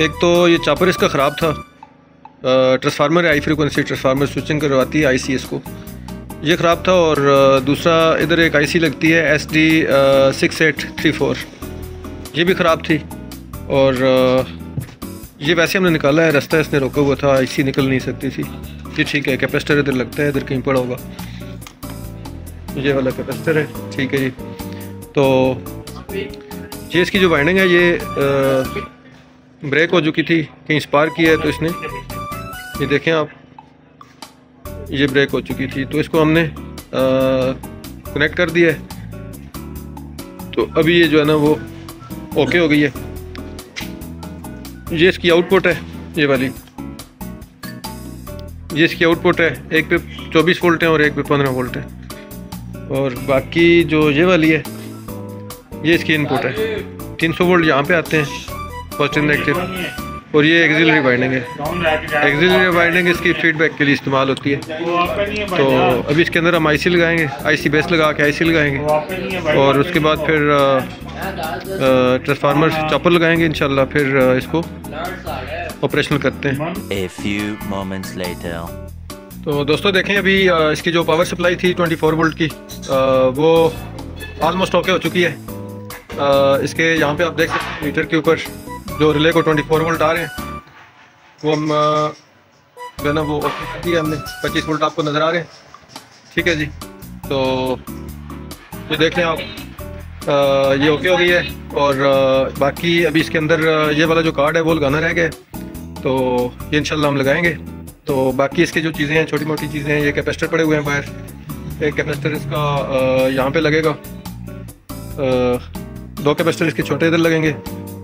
एक तो ये चापर इसका ख़राब था। Transformer high frequency transformer switching करवाती है आई सी को। ये ख़राब था और दूसरा इधर एक आईसी लगती है S D six eight three four ये भी ख़राब थी और ये वैसे हमने निकाला है, रास्ता इसने रोका हुआ था आईसी निकल नहीं सकती थी। ये ठीक है कैपेसिटर इधर लगता है, इधर कहीं पड़ा होगा। ये वाला कैपेसिटर है, ठीक है जी। तो ये इसकी जो वाइंडिंग है, ये ब्रेक हो चुकी थी कहीं स्पार्क किया है तो इसने। ये देखें आप ये ब्रेक हो चुकी थी तो इसको हमने कनेक्ट कर दिया है। तो अभी ये जो है ना वो ओके हो गई है। ये इसकी आउटपुट है ये वाली। ये इसकी आउटपुट है एक पे 24 वोल्ट है और एक पे 15 वोल्ट है। और बाकी जो ये वाली है ये इसकी इनपुट है। 300 वोल्ट यहाँ पे आते हैं। पॉजिटिव नेगेटिव और ये एक्सिलरी बाइंडिंग है। एक्सिलरी बाइंडिंग इसकी फीडबैक के लिए इस्तेमाल होती है। तो अभी इसके अंदर हम आईसी लगाएँगे। आईसी बेस लगा के आईसी लगाएँगे। और उसके बाद फिर ट्रांसफार्मर चॉपर लगाएँगे इंशाल्लाह। फिर इसको ऑपरेशनल करते हैं। A few moments later. तो दोस्तों देखें अभी इसकी जो पावर सप्लाई थी 24 वोल्ट की वो ऑलमोस्ट ओके हो चुकी है। इसके यहाँ पे आप देख सकते हैं मीटर के ऊपर जो रिले को 24 वोल्ट आ रहे हैं वो हम जो है ना वो दिया हमने 25 वोल्ट आपको नज़र आ रहे हैं। ठीक है जी। तो ये देख लें आप आ, ये ओके हो गई है और आ, बाकी अभी इसके अंदर ये वाला जो कार्ड है वो लगाना रह गया तो ये इंशाल्लाह हम लगाएँगे। तो बाकी इसके जो चीज़ें हैं छोटी मोटी चीज़ें हैं ये कैपेसिटर पड़े हुए हैं बाहर। एक कैपेसिटर इसका यहाँ पे लगेगा। आ, दो कैपेसिटर इसके छोटे इधर लगेंगे।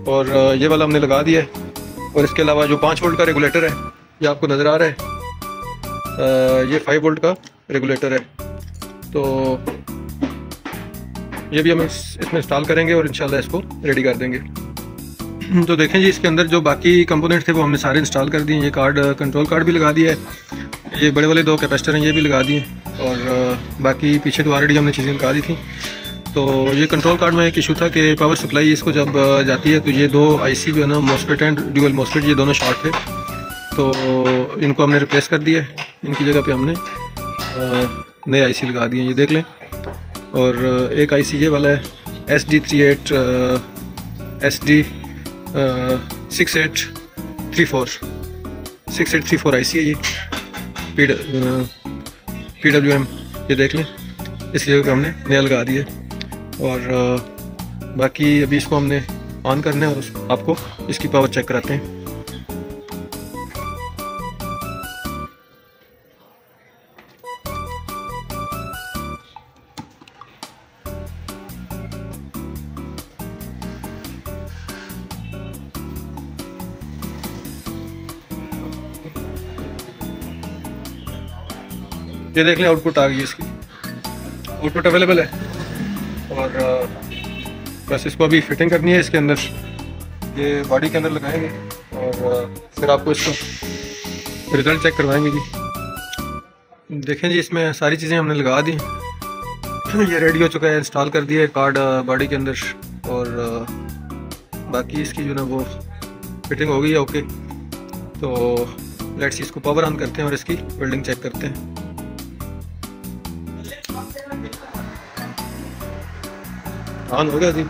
और ये वाला हमने लगा दिया है। और इसके अलावा जो पाँच वोल्ट का रेगुलेटर है, ये आपको नज़र आ रहा है। ये फाइव वोल्ट का रेगुलेटर है। तो ये भी हम इसमें इंस्टॉल करेंगे और इंशाल्लाह इसको रेडी कर देंगे। तो देखें जी, इसके अंदर जो बाकी कंपोनेंट थे, वो हमने सारे इंस्टॉल कर दिए ये कार्ड कंट्रोल कार्ड भी लगा दिया है। ये बड़े वाले दो कैपेसिटर हैं, ये भी लगा दिए और बाकी पीछे तो ऑलरेडी हमने चीज़ें लगा दी थी। तो ये कंट्रोल कार्ड में एक इशू था कि पावर सप्लाई इसको जब जाती है तो ये दो आईसी जो है ना मॉस्फेट एंड ड्यूअल मॉस्फेट ये दोनों शॉर्ट थे। तो इनको हमने रिप्लेस कर दिया इनकी जगह पे हमने नए आईसी लगा दिए ये देख लें। और एक आईसी ये वाला है S D three eight S D six eight three four six eight three four I C है ये पी पी डब्ल्यू एम ये देख लें। जगह हमने नया लगा दिया और बाकी अभी इसको हमने ऑन करना है और आपको इसकी पावर चेक कराते हैं। ये देख लें आउटपुट आ गई इसकी। आउटपुट अवेलेबल है? और बस इसको अभी फिटिंग करनी है, इसके अंदर ये बॉडी के अंदर लगाएँगे और फिर आपको इसको रिज़ल्ट चेक करवाएँगे जी। देखें जी, इसमें सारी चीज़ें हमने लगा दी। ये रेडी हो चुका है इंस्टॉल कर दिया है कार्ड बॉडी के अंदर और बाकी इसकी जो ना वो फिटिंग हो गई है ओके तो लेट्स इसको पावर ऑन करते हैं और इसकी वेल्डिंग चेक करते हैं। ऑन हो गया जी।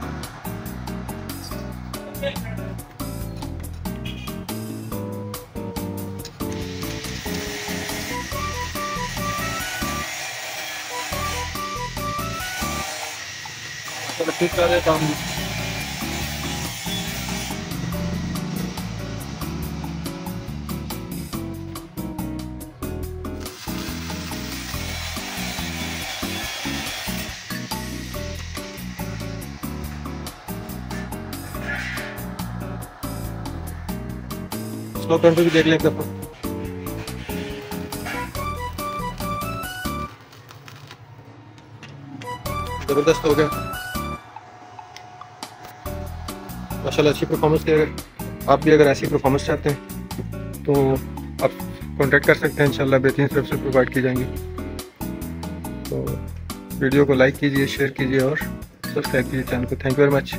ठीक कर देता हूँ स्लो करके भी देख लें एक दफ़ा ज़बरदस्त हो गया। माशाल्लाह अच्छी परफॉर्मेंस अगर आप भी अगर ऐसी परफॉर्मेंस चाहते हैं तो आप कांटेक्ट कर सकते हैं, इंशाल्लाह बेहतरीन सर्विस प्रोवाइड की जाएँगी। तो वीडियो को लाइक कीजिए शेयर कीजिए और सब्सक्राइब कीजिए चैनल को। Thank you very much